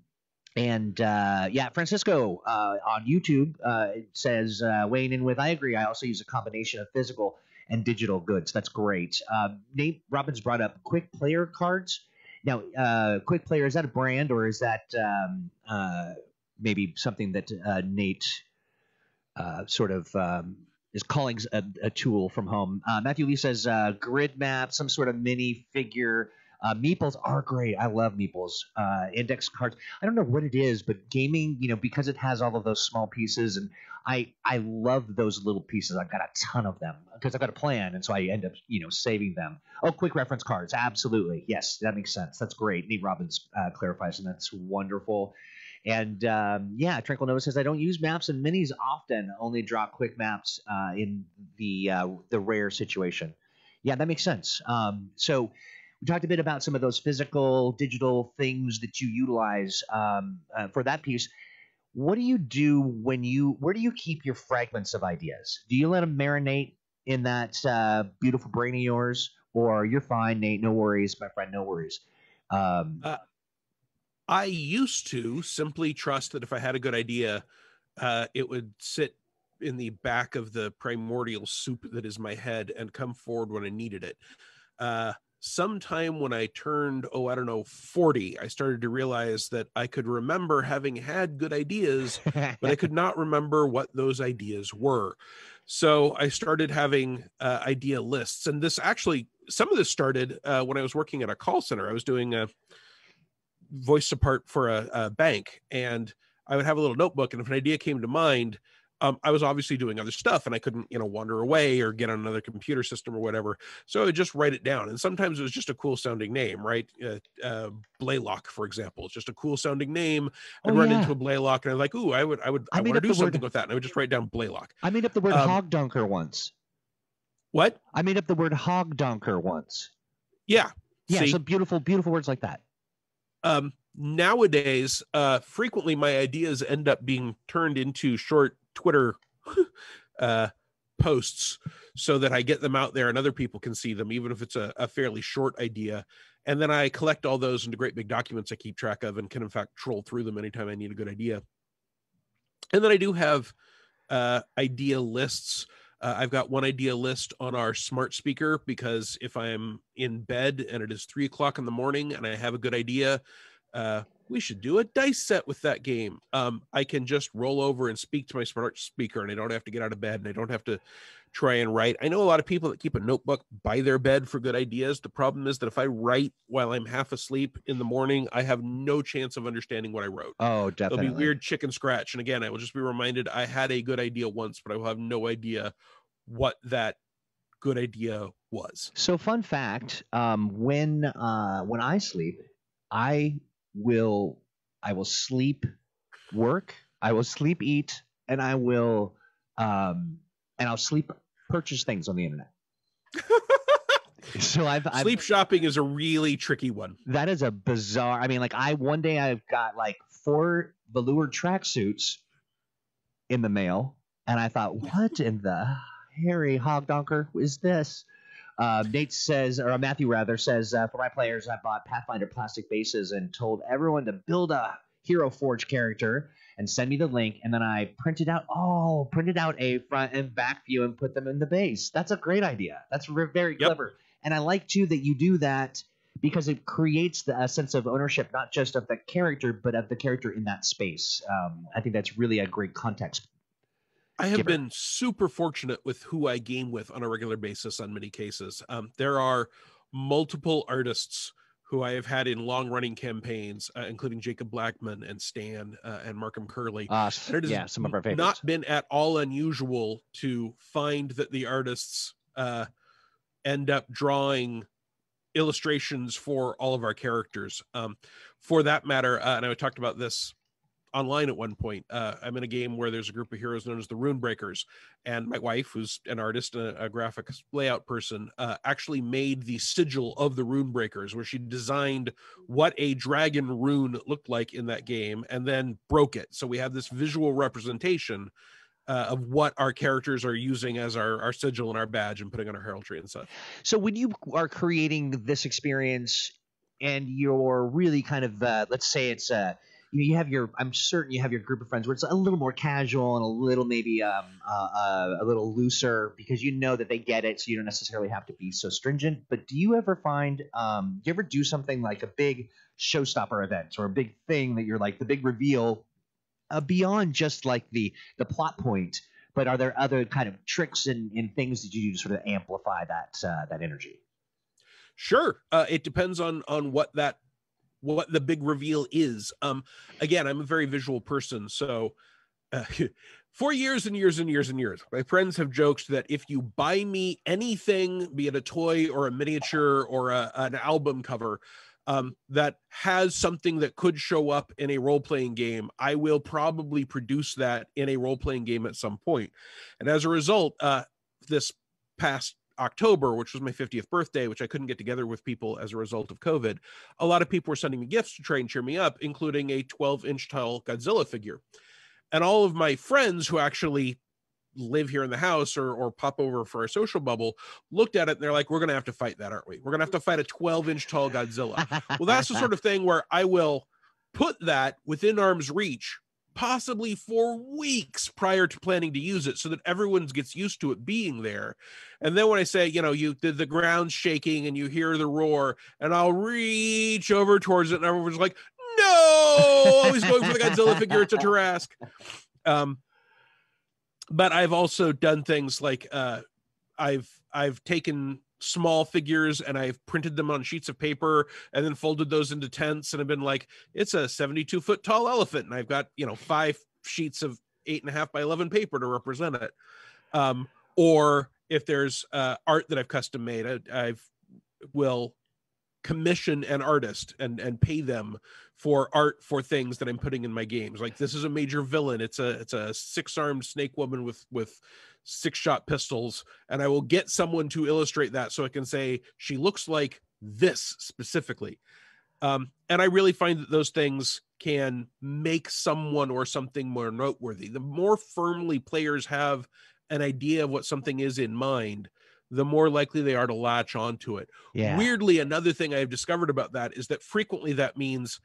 and uh, yeah, Francisco uh, on YouTube uh, says uh, weighing in with I agree. I also use a combination of physical and digital goods. That's great. Uh, Nate Robbins brought up quick player cards. Now, Quick Player is that a brand or is that um, maybe something that Nate sort of um, is calling a, a, tool from home? Uh, Matthew Lee says uh, grid map, some sort of mini figure. Uh, meeples are great. I love meeples. Uh, index cards. I don't know what it is, but gaming, you know, because it has all of those small pieces, and I I love those little pieces. I've got a ton of them because I've got a plan, and so I end up, you know, saving them. Oh, quick reference cards. Absolutely, yes, that makes sense. That's great. Nate Robbins uh, clarifies, and that's wonderful. And um, yeah, Tranquil Nova says I don't use maps and minis often. Only draw quick maps uh, in the uh, the rare situation. Yeah, that makes sense. Um, so we talked a bit about some of those physical, digital things that you utilize um, uh, for that piece. What do you do when you? Where do you keep your fragments of ideas? Do you let them marinate in that uh, beautiful brain of yours, or you're fine, Nate? No worries, my friend. No worries. Um, uh, I used to simply trust that if I had a good idea, uh, it would sit in the back of the primordial soup that is my head and come forward when I needed it. Uh, sometime when I turned, oh, I don't know, 40, I started to realize that I could remember having had good ideas, but I could not <laughs> remember what those ideas were. So I started having uh, idea lists. And this actually, some of this started uh, when I was working at a call center. I was doing a voice support for a, a bank, and I would have a little notebook. And if an idea came to mind, um, I was obviously doing other stuff and I couldn't, you know, wander away or get on another computer system or whatever. So I would just write it down. And sometimes it was just a cool sounding name, right? Uh, uh, Blaylock, for example, it's just a cool sounding name. I'd oh, run yeah. into a Blaylock and I'm like, ooh, I would, I would, I, I want to do something word, with that. And I would just write down Blaylock. I made up the word um, hog dunker once. What? I made up the word hog dunker once. Yeah. Yeah. See? So beautiful, beautiful words like that. Um, nowadays, uh, frequently my ideas end up being turned into short Twitter <laughs> uh, posts so that I get them out there and other people can see them, even if it's a, a, fairly short idea. And then I collect all those into great big documents I keep track of and can, in fact, troll through them anytime I need a good idea. And then I do have uh, idea lists. Uh, I've got one idea list on our smart speaker because if I'm in bed and it is three o'clock in the morning and I have a good idea, uh, we should do a dice set with that game. Um, I can just roll over and speak to my smart speaker, and I don't have to get out of bed, and I don't have to try and write. I know a lot of people that keep a notebook by their bed for good ideas. The problem is that if I write while I'm half asleep in the morning, I have no chance of understanding what I wrote. Oh, definitely. It'll be weird chicken scratch. And again, I will just be reminded I had a good idea once, but I will have no idea what that good idea was. So, fun fact: um, when uh, when I sleep, I will I will sleep, work, I will sleep, eat, and I will um and I'll sleep purchase things on the internet. <laughs> so I've, I've sleep shopping is a really tricky one. That is a bizarre. I mean, like I one day I've got like four velour tracksuits in the mail, and I thought, <laughs> what in the Harry Hogdonker is this? Uh, Nate says, or Matthew rather says, uh, for my players, I bought Pathfinder plastic bases and told everyone to build a Hero Forge character and send me the link. And then I printed out, oh, printed out a front and back view and put them in the base. That's a great idea. That's very clever. And I like too that you do that because it creates the, a sense of ownership, not just of the character, but of the character in that space. Um, I think that's really a great context I have been super fortunate with who I game with on a regular basis on many cases. Um, there are multiple artists who I have had in long running campaigns, uh, including Jacob Blackmon and Stan uh, and Markham Curley. Uh, yeah, some of our favorites. Not been at all unusual to find that the artists uh, end up drawing illustrations for all of our characters. Um, for that matter, uh, and I talked about this online at one point. Uh, I'm in a game where there's a group of heroes known as the Rune Breakers, and my wife, who's an artist, a, a graphic layout person, uh, actually made the sigil of the Rune Breakers, where she designed what a dragon rune looked like in that game, and then broke it. So we have this visual representation. Uh, of what our characters are using as our, our sigil and our badge and putting on our heraldry and stuff. So when you are creating this experience and you're really kind of uh, let's say it's a you, have your I'm certain you have your group of friends where it's a little more casual and a little maybe um uh, uh, a little looser because you know that they get it, so you don't necessarily have to be so stringent. But do you ever find um do you ever do something like a big showstopper event or a big thing that you're like the big reveal uh, beyond just like the the plot point? But are there other kind of tricks and, and things that you do to sort of amplify that uh, that energy? Sure, uh, it depends on on what that what the big reveal is. Um, again, I'm a very visual person, so uh, <laughs> for years and years and years and years, my friends have joked that if you buy me anything, be it a toy or a miniature or a, an album cover, um, that has something that could show up in a role playing game, I will probably produce that in a role playing game at some point. And as a result, uh, this past October, which was my 50th birthday, which I couldn't get together with people as a result of COVID, a lot of people were sending me gifts to try and cheer me up, including a 12 inch tall Godzilla figure. And all of my friends who actually live here in the house or, or pop over for a social bubble looked at it and they're like, we're going to have to fight that, aren't we? We're going to have to fight a 12 inch tall Godzilla. well, that's the sort of thing where I will put that within arm's reach possibly for weeks prior to planning to use it so that everyone gets used to it being there. And then when i say you know you the, the ground's shaking and you hear the roar and i'll reach over towards it and everyone's like no! Always going for the godzilla figure it's a Tarrasque um but i've also done things like uh i've i've taken small figures and I've printed them on sheets of paper and then folded those into tents and I've been like, it's a 72 foot tall elephant. And I've got, you know, five sheets of eight and a half by 11 paper to represent it. Um, or if there's uh, art that I've custom made, I, I've will commission an artist and and pay them for art for things that I'm putting in my games. Like this is a major villain. It's a it's a six-armed snake woman with with six shot pistols and i will get someone to illustrate that so i can say she looks like this specifically. Um, and i really find that those things can make someone or something more noteworthy. The more firmly players have an idea of what something is in mind the more likely they are to latch onto it. Yeah. weirdly another thing i've discovered about that is that frequently that means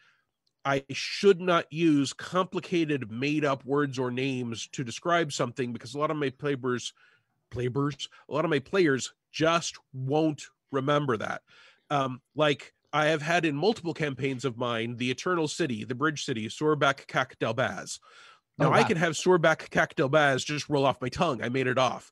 I should not use complicated made up words or names to describe something because a lot of my players players a lot of my players just won't remember that. Um, like I have had in multiple campaigns of mine, the Eternal City, the Bridge City, Sorbak Kak Delbaz. Now oh, wow. I can have Sorbak Kak Delbaz just roll off my tongue. I made it off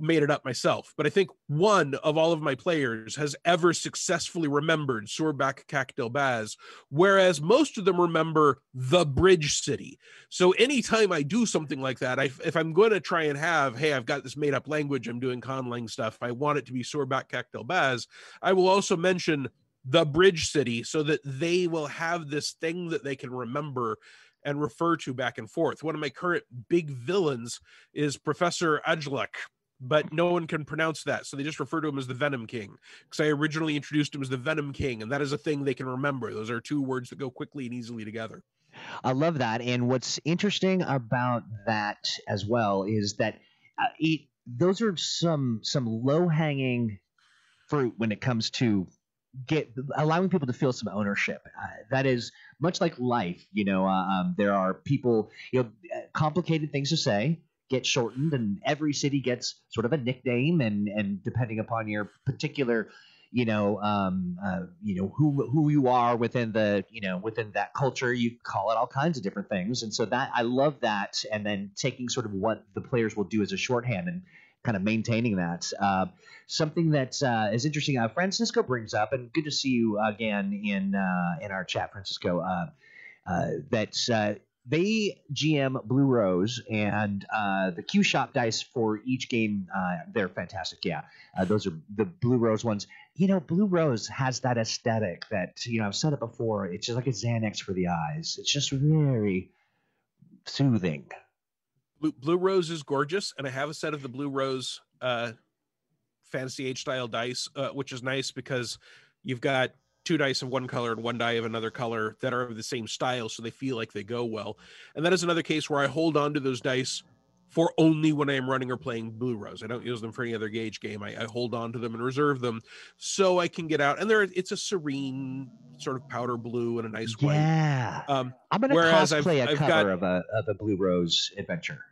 made it up myself, but I think one of all of my players has ever successfully remembered Sorbak Baz, whereas most of them remember the Bridge City. So anytime I do something like that, I, if I'm going to try and have, hey, I've got this made up language, I'm doing conlang stuff, I want it to be Sorbak Baz, I will also mention the Bridge City so that they will have this thing that they can remember and refer to back and forth. One of my current big villains is Professor Ajlak, but no one can pronounce that. So they just refer to him as the Venom King. Because I originally introduced him as the Venom King, and that is a thing they can remember. Those are two words that go quickly and easily together. I love that. And what's interesting about that as well is that uh, it, those are some some low hanging fruit when it comes to get allowing people to feel some ownership. Uh, that is much like life. You know, uh, um, there are people. You know, uh, complicated things to say get shortened, and every city gets sort of a nickname, and and depending upon your particular you know, um, uh, you know who who you are within the you know within that culture. You call it all kinds of different things, and so that I love that. And then taking sort of what the players will do as a shorthand and kind of maintaining that. Uh, something that uh, is interesting. Uh, Francisco brings up, and good to see you again in uh, in our chat, Francisco. Uh, uh, that they GM Blue Rose and the Q Shop dice for each game. They're fantastic. Yeah, those are the Blue Rose ones. You know, Blue Rose has that aesthetic that you know I've said it before. It's just like a Xanax for the eyes. It's just very soothing. Blue, Blue Rose is gorgeous, and I have a set of the Blue Rose uh, Fantasy Age style dice, uh, which is nice because you've got two dice of one color and one die of another color that are of the same style so they feel like they go well and that is another case where i hold on to those dice for only when I'm running or playing Blue Rose. I don't use them for any other gauge game. I, I hold on to them and reserve them so I can get out. And there, it's a serene sort of powder blue and a nice white. Yeah. Um, I'm gonna whereas I've- cosplay a I've cover got- of a of a Blue Rose adventure.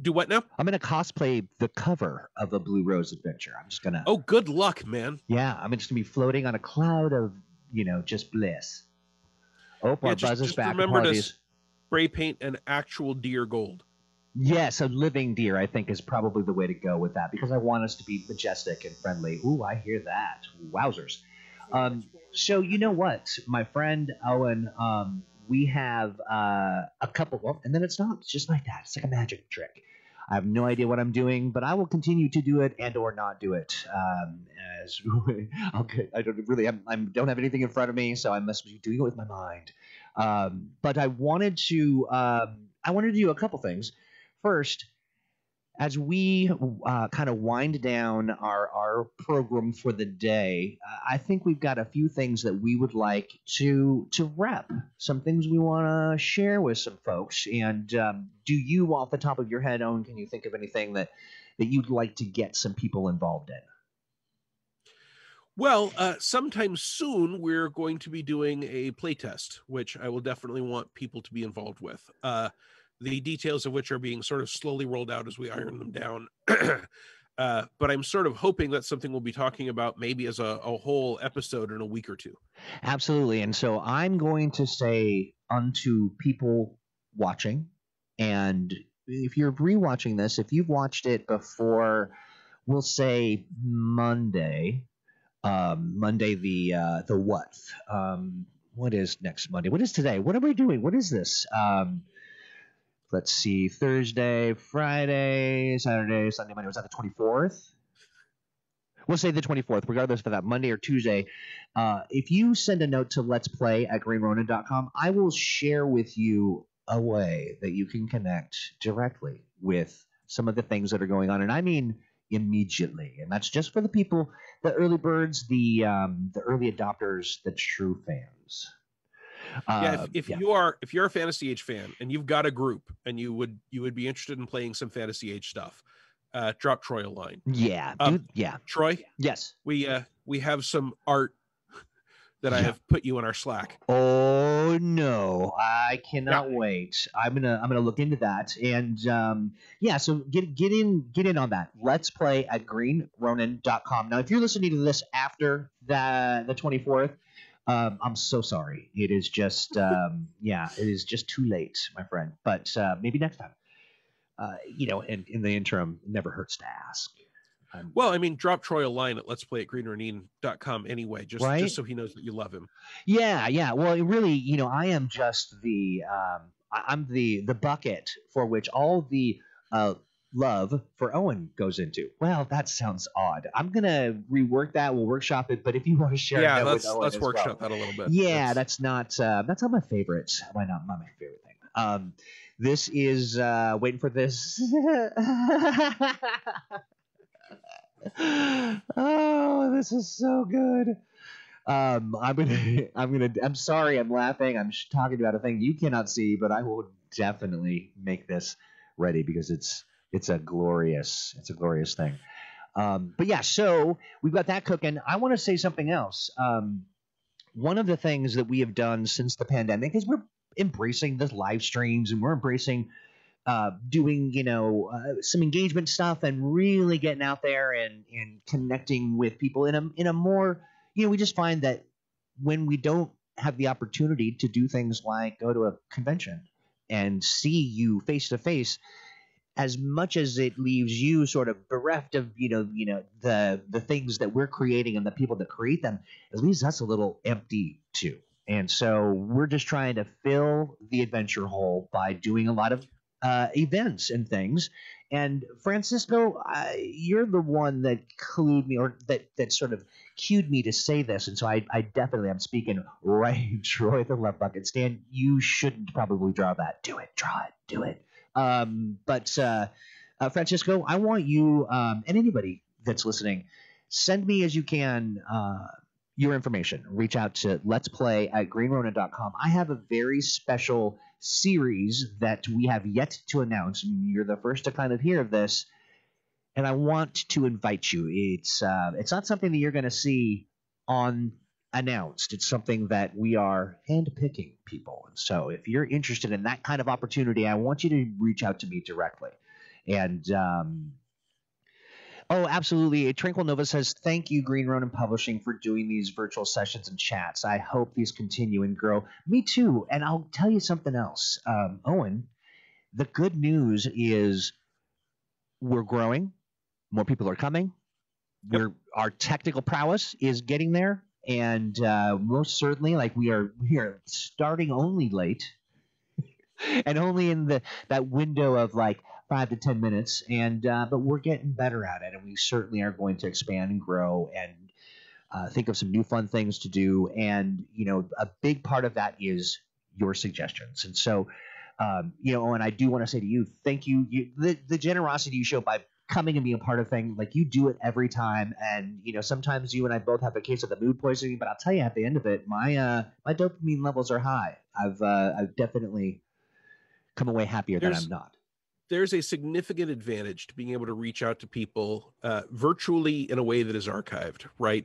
Do what now? I'm gonna cosplay the cover of a Blue Rose adventure. I'm just gonna. Oh, good luck, man. Yeah, I'm just gonna be floating on a cloud of you know just bliss. Oh, Yeah, our just- Buzz is just back. remember to. Spray paint an actual deer gold. Yes, a living deer, I think, is probably the way to go with that because I want us to be majestic and friendly. Ooh, I hear that. Wowzers. Um, so, you know what, my friend Owen, um, we have uh, a couple, and then it stops just like that. It's like a magic trick. I have no idea what I'm doing, but I will continue to do it and or not do it. Um, as <laughs> okay, I don't really have, I don't have anything in front of me, so I must be doing it with my mind. Um, but I wanted to um, I wanted to do a couple things. First, as we uh, kind of wind down our, our program for the day, I think we've got a few things that we would like to to rep. Some things we want to share with some folks. And um, do you, off the top of your head, Owen, can you think of anything that that you'd like to get some people involved in? Well, uh, sometime soon we're going to be doing a playtest, which I will definitely want people to be involved with. Uh, the details of which are being sort of slowly rolled out as we iron them down. <clears throat> uh, but I'm sort of hoping that's something we'll be talking about maybe as a, a whole episode in a week or two. Absolutely. And so I'm going to say unto people watching, and if you're rewatching this, if you've watched it before, we'll say Monday, um, Monday the uh, the what? Um, what is next Monday? What is today? What are we doing? What is this? Um, let's see. Thursday, Friday, Saturday, Sunday, Monday. Was that the 24th? We'll say the 24th, regardless of that Monday or Tuesday. Uh, if you send a note to let's play at greenronin.com, I will share with you a way that you can connect directly with some of the things that are going on. And I mean immediately. And that's just for the people, the early birds, the um, the early adopters, the true fans. Yeah, Uh, if, if yeah. you are if you're a Fantasy Age fan and you've got a group and you would you would be interested in playing some Fantasy Age stuff, uh, drop Troy a line. yeah, um, dude, yeah, Troy, yes. we uh we have some art <laughs> that I have put you in our Slack. Oh no, I cannot wait. I'm gonna I'm gonna look into that and um, yeah, so get get in get in on that. Let's play at greenronin.com. Now, if you're listening to this after the the 24th, um, I'm so sorry. It is just <laughs> um, yeah, it is just too late, my friend. But uh, maybe next time. Uh, you know, in, in the interim, it never hurts to ask. Um, Well, I mean, drop Troy a line at let's play at greenronin.com anyway, just Right? just so he knows that you love him. Yeah, yeah. Well, it really, you know, I am just the um, I'm the the bucket for which all the uh, love for Owen goes into. Well, that sounds odd. I'm gonna rework that. We'll workshop it. But if you want to share, yeah, that let's Owen let's workshop well. that a little bit. Yeah, That's- that's not uh, that's not my favorite. Why not? Not my favorite thing. Um, this is uh, waiting for this. <laughs> oh, this is so good. Um, I'm gonna, <laughs> I'm gonna, I'm sorry, I'm laughing. I'm talking about a thing you cannot see, but I will definitely make this ready because it's, it's a glorious, it's a glorious thing. Um, but yeah, so we've got that cooking. I want to say something else. Um, one of the things that we have done since the pandemic is we're embracing the live streams and we're embracing uh, doing you know uh, some engagement stuff and really getting out there and and connecting with people in a in a more you know we just find that when we don't have the opportunity to do things like go to a convention and see you face to face as much as it leaves you sort of bereft of you know you know the the things that we're creating and the people that create them it leaves us a little empty too and so we're just trying to fill the adventure hole by doing a lot of uh, events and things. And Francisco, uh, you're the one that clued me, or that that sort of cued me to say this. And so I, I definitely, I'm speaking right, <laughs> Troy the Love Bucket. Stan, you shouldn't probably draw that. Do it, draw it, do it. Um, but uh, uh, Francisco, I want you um, and anybody that's listening, send me as you can uh, your information. Reach out to let's play at greenronin.com. I have a very special series that we have yet to announce. You're the first to kind of hear of this, and I want to invite you. It's uh, it's not something that you're going to see on announced. It's something that we are handpicking people. And so if you're interested in that kind of opportunity, I want you to reach out to me directly. And um, oh, absolutely. Tranquil Nova says, Thank you, Green Ronin Publishing, for doing these virtual sessions and chats. I hope these continue and grow. Me too. And I'll tell you something else. Um, Owen, the good news is we're growing, more people are coming. Yep. We're, our technical prowess is getting there and uh, most certainly like we are we are starting only late. <laughs> And only in the that window of like five to ten minutes. And uh, but we're getting better at it. And we certainly are going to expand and grow and uh, think of some new fun things to do. And you know a big part of that is your suggestions. And so um, you know and i do want to say to you thank you, you the, the generosity you show by coming and being a part of thing like you do it every time and you know sometimes you and i both have a case of the mood poisoning but i'll tell you at the end of it my uh my dopamine levels are high. I've uh i've definitely come away happier There's- that i'm not. there's a significant advantage to being able to reach out to people uh, virtually in a way that is archived right?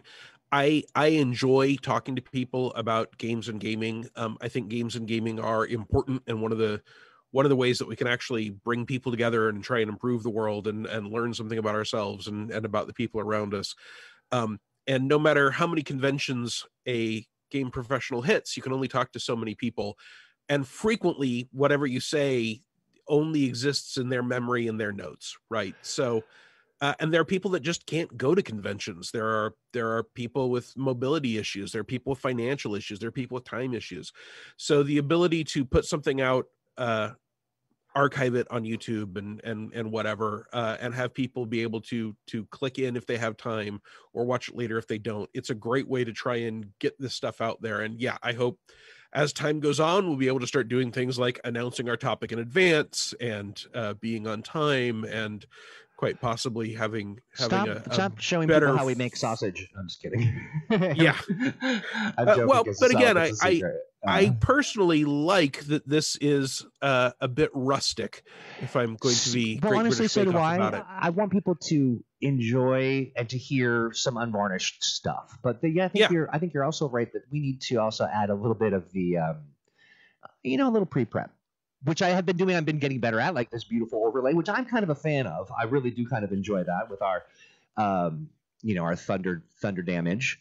I i enjoy talking to people about games and gaming. Um, i think games and gaming are important and one of the one of the ways that we can actually bring people together and try and improve the world and and learn something about ourselves and and about the people around us. Um, and no matter how many conventions a game professional hits you can only talk to so many people. And frequently whatever you say only exists in their memory and their notes right? So uh, and there are people that just can't go to conventions. There are there are people with mobility issues. There are people with financial issues. There are people with time issues. So the ability to put something out uh archive it on youtube and and and whatever uh, and have people be able to to click in if they have time or watch it later if they don't it's a great way to try and get this stuff out there and yeah i hope as time goes on, we'll be able to start doing things like announcing our topic in advance and uh, being on time and quite possibly having having stop, a, a stop showing better people how we make sausage i'm just kidding Yeah. <laughs> I'm Uh, well, but again, I, a I- secret. I Uh, personally like that this is uh, a bit rustic. If I'm going to be well, honestly, British so do I. I want people to enjoy and to hear some unvarnished stuff. But the, yeah, I think Yeah. you're. I think you're also right that we need to also add a little bit of the, um, you know, a little pre-prep, which I have been doing. I've been getting better at, like this beautiful overlay, which I'm kind of a fan of. I really do kind of enjoy that with our, um, you know, our thunder thunder damage.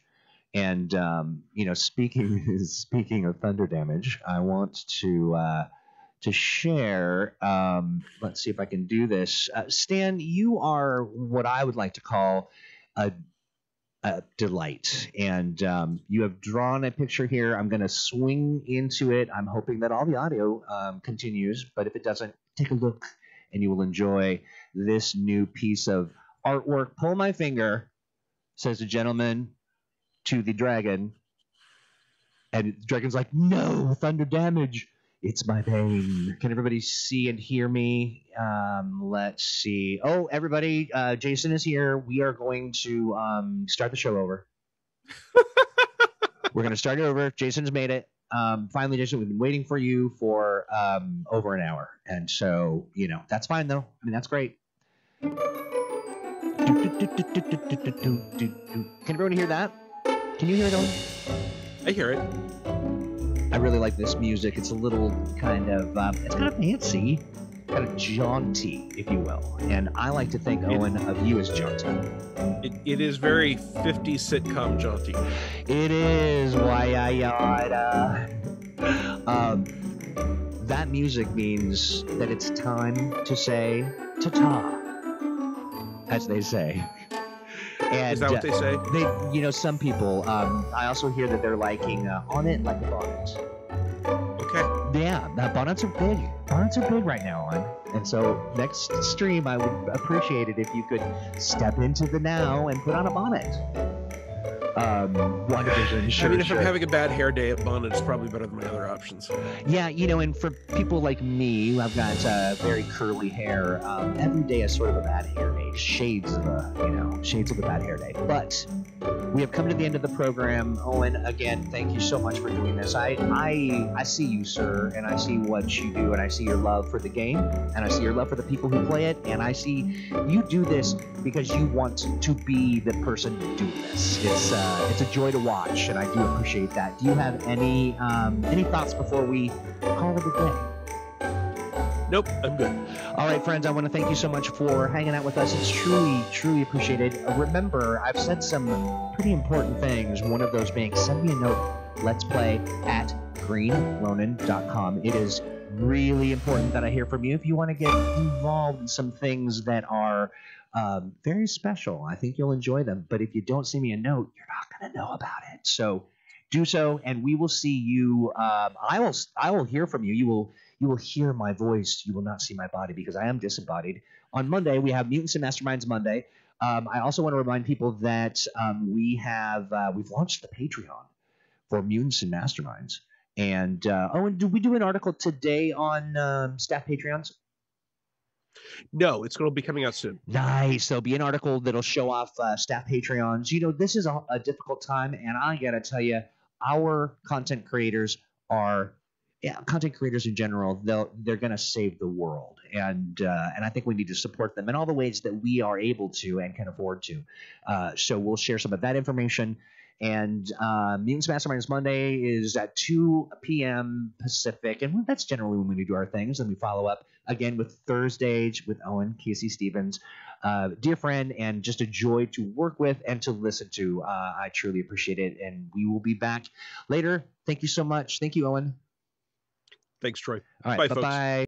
And um, you know, speaking <laughs> speaking of thunder damage, I want to uh, to share. Um, let's see if I can do this. Uh, Stan, you are what I would like to call a, a delight, and um, you have drawn a picture here. I'm going to swing into it. I'm hoping that all the audio um, continues, but if it doesn't, take a look, and you will enjoy this new piece of artwork. Pull my finger, says the gentleman to the dragon. And the dragon's like, no, thunder damage. It's my pain. Can everybody see and hear me? Um, let's see. Oh, everybody, uh, Jason is here. We are going to um, start the show over. <laughs> We're going to start it over. Jason's made it. Um, finally, Jason, we've been waiting for you for um, over an hour. And so, you know, that's fine, though. I mean, that's great. Can everyone hear that? Can you hear it, Owen? I hear it. I really like this music. It's a little kind of, um, it's kind of fancy, kind of jaunty, if you will. And I like to think, Owen, of you as jaunty. It, it is very 50 sitcom jaunty. It is why I yada. Um, that music means that it's time to say ta-ta, as they say. And Is that what uh, they say? they, you know, some people. Um, I also hear that they're liking uh, on it like a bonnet. Okay. Yeah, bonnets are big. Bonnets are big right now, on. And so next stream, I would appreciate it if you could step into the now and put on a bonnet. Um, WandaVision, sure, I mean, if sure. I'm having a bad hair day at Bond, it's probably better than my other options. Yeah, you know, and for people like me, who have got uh, very curly hair, um, every day is sort of a bad hair day. Shades of a, you know, shades of a bad hair day. But we have come to the end of the program. Owen, again, thank you so much for doing this. I, I, I see you, sir, and I see what you do, and I see your love for the game, and I see your love for the people who play it, and I see you do this because you want to be the person doing this. It's, uh, it's a joy to watch, and I do appreciate that. Do you have any, um, any thoughts before we call it a day? Nope, I'm good. All right, friends, I want to thank you so much for hanging out with us. It's truly, truly appreciated. Uh, remember, I've said some pretty important things. One of those being send me a note, let's play at greenronin.com. It is really important that I hear from you if you want to get involved in some things that are um, very special. I think you'll enjoy them. But if you don't send me a note, you're not going to know about it. So do so, and we will see you. Um, I will. I will hear from you. You will. You will hear my voice. You will not see my body because I am disembodied. On Monday, we have Mutants and Masterminds Monday. Um, I also want to remind people that um, we have uh, we've launched the Patreon for Mutants and Masterminds. And uh, oh, and did we do an article today on um, staff Patreons? No, it's going to be coming out soon. Nice. There'll be an article that'll show off uh, staff Patreons. You know, this is a, a difficult time, and I gotta tell you, our content creators are, yeah, content creators in general. They'll they're gonna save the world, and uh, and I think we need to support them in all the ways that we are able to and can afford to. Uh, so we'll share some of that information. And uh, Mutants Masterminds Monday is at 2 p.m. Pacific, and that's generally when we do our things. And we follow up again with Thursdays with Owen KC Stephens, uh, dear friend, and just a joy to work with and to listen to. Uh, I truly appreciate it, and we will be back later. Thank you so much. Thank you, Owen. Thanks, Troy. All right, Bye, bye folks. bye.